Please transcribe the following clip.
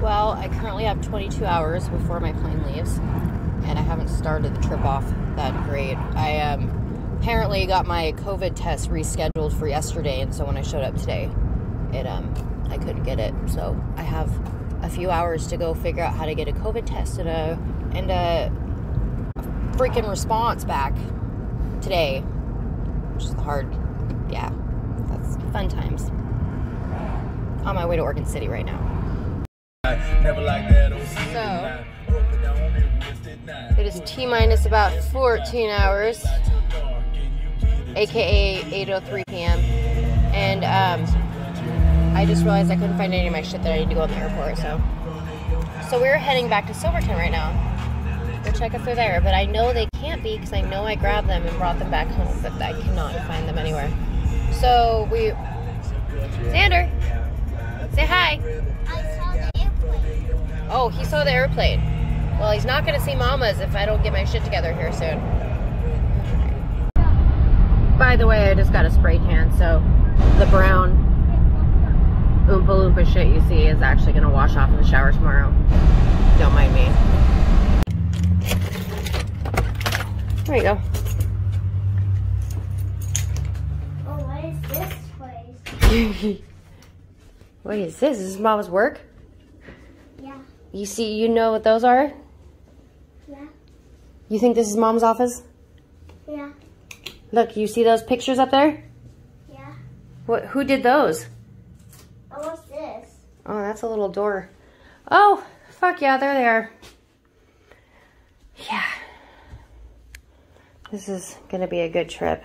Well, I currently have 22 hours before my plane leaves, and I haven't started the trip off that great. I um, apparently got my COVID test rescheduled for yesterday, and so when I showed up today, it um, I couldn't get it. So I have a few hours to go figure out how to get a COVID test and a and a freaking response back today, which is hard. Yeah, that's fun times. On my way to Oregon City right now. So, it is T minus about 14 hours, aka 8.03 p.m. And um, I just realized I couldn't find any of my shit that I need to go in the airport, so. So we're heading back to Silverton right now. We'll check if they're there, but I know they can't be because I know I grabbed them and brought them back home, but I cannot find them anywhere. So we. Xander, say hi. Oh, he saw the airplane. Well, he's not going to see Mama's if I don't get my shit together here soon. By the way, I just got a spray tan, so the brown Oompa Loompa shit you see is actually going to wash off in the shower tomorrow. Don't mind me. There you go. Oh, what is this place? what is this? Is this Mama's work? You see, you know what those are? yeah, You think this is Mom's office? yeah, Look, you see those pictures up there? yeah. What? Who did those? Oh, what's this? Oh, that's a little door. Oh, fuck yeah, there they are. There. Yeah. This is gonna be a good trip.